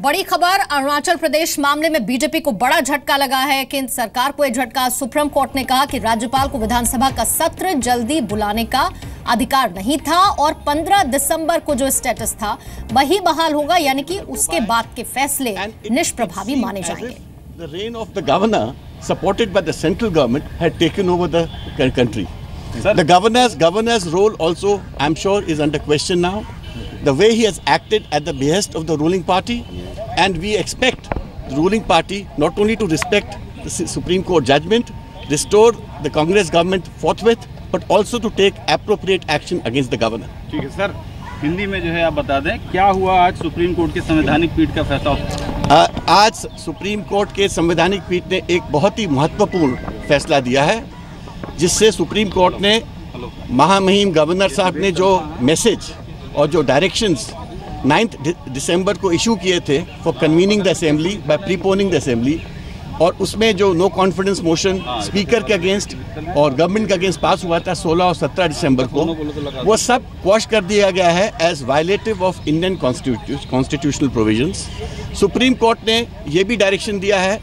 बड़ी खबर अरुणाचल प्रदेश मामले में बीजेपी को बड़ा झटका लगा है केंद्र सरकार को यह झटका सुप्रीम कोर्ट ने कहा कि राज्यपाल को विधानसभा का सत्र जल्दी बुलाने का अधिकार नहीं था और 15 दिसंबर को जो स्टेटस था वही बहाल होगा यानी कि उसके बाद के फैसले निष्प्रभावी माने जाएँगे The reign of the governor, supported by the central government, had taken over the country. The governor's governor's role also, I'm sure, is under question now. The way he has acted at the behest of the ruling party, and we expect the ruling party not only to respect the Supreme Court judgment, restore the Congress government forthwith, but also to take appropriate action against the governor. ठीक है sir Hindi में जो है आप बता दें क्या हुआ आज सुप्रीम कोर्ट की संवैधानिक पीठ का फैसला आ, आज सुप्रीम कोर्ट के संवैधानिक पीठ ने एक बहुत ही महत्वपूर्ण फैसला दिया है जिससे सुप्रीम कोर्ट ने महामहिम गवर्नर साहब ने जो मैसेज और जो डायरेक्शंस 9th दिसंबर को इशू किए थे for convening the assembly by preponing the assembly और उसमें जो नो कॉन्फिडेंस मोशन स्पीकर के अगेंस्ट और गवर्नमेंट के अगेंस्ट पास हुआ था 16 और 17 दिसंबर को, वो सब क्वाश कर दिया गया है as violative of Indian constitutional provisions Supreme Court ने ये भी डायरेक्शन दिया है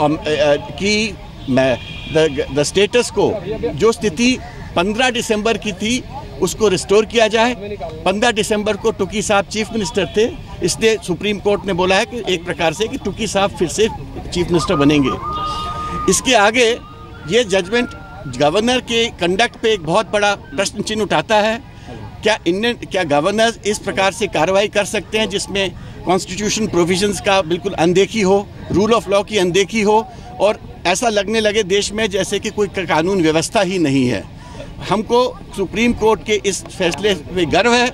कि द स्टेटस को, जो स्थिति 15 दिसंबर की थी उसको रिस्टोर किया जाए। 15 दिसंबर को टुकी साहब चीफ मिनिस्टर थे। इसलिए सुप्रीम कोर्ट ने बोला है कि एक प्रकार से कि टुकी साहब फिर से चीफ मिनिस्टर बनेंगे। इसके आगे ये जजमेंट गवर्नर के कंडक्ट पे एक बहुत बड़ा प्रश्न चिन्ह उठाता है। क्या इंडियन क्या गवर्नर इस प्रकार से कार्रवाई कर सकते हैं जिसमें कॉन्स्टिट्यूशन प्रोविजंस का बिल्कुल अनदेखी हो रूल ऑफ़ लॉ की अनदेखी हो और ऐसा लगने लगे देश में जैसे कि कोई कानून व्यवस्था ही नहीं है। हमको सुप्रीम कोर्ट के इस फैसले में गर्व है।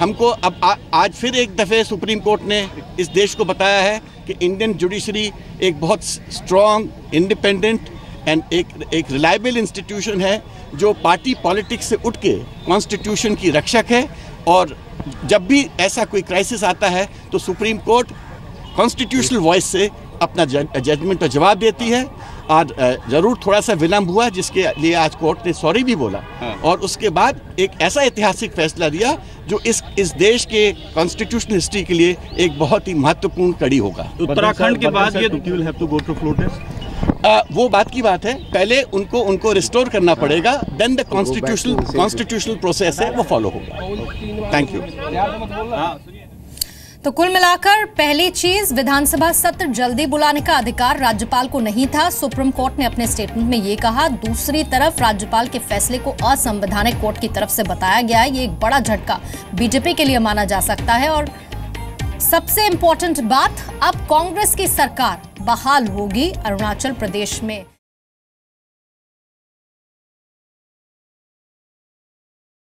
हमको अब आ, आज फिर एक दफ़े सुप्रीम कोर्ट ने इस देश को बताया है कि इंडियन जुडिशरी एक बहुत स्ट्रॉन्ग इंडिपेंडेंट एंड एक एक रिलायबल इंस्टीट्यूशन है जो पार्टी पॉलिटिक्स से उठ के कॉन्स्टिट्यूशन की रक्षक है। और जब भी ऐसा कोई क्राइसिस आता है तो सुप्रीम कोर्ट कॉन्स्टिट्यूशनल वॉइस से अपना जजमेंट और जवाब देती है। और अ, ज़रूर थोड़ा सा विलंब हुआ जिसके लिए आज कोर्ट ने सॉरी भी बोला। हाँ। और उसके बाद एक ऐसा ऐतिहासिक फैसला दिया जो इस इस देश के कॉन्स्टिट्यूशनल हिस्ट्री के लिए एक बहुत ही महत्वपूर्ण कड़ी होगा। उत्तराखंड के बाद ये अ, वो बात की बात है। पहले उनको उनको रिस्टोर करना पड़ेगा then the constitutional constitutional process है वो फॉलो होगा। थैंक यू हाँ। तो कुल मिलाकर पहली चीज़, विधानसभा सत्र जल्दी बुलाने का अधिकार राज्यपाल को नहीं था। सुप्रीम कोर्ट ने अपने स्टेटमेंट में ये कहा, दूसरी तरफ़ राज्यपाल के फैसले को असंवैधानिक कोर्ट की तरफ़ से बताया गया है। ये एक बड़ा झटका बीजेपी के लिए माना जा सकता है। और सबसे इंपॉर्टेंट बात, अब कांग्रेस की सरकार बहाल होगी अरुणाचल प्रदेश में।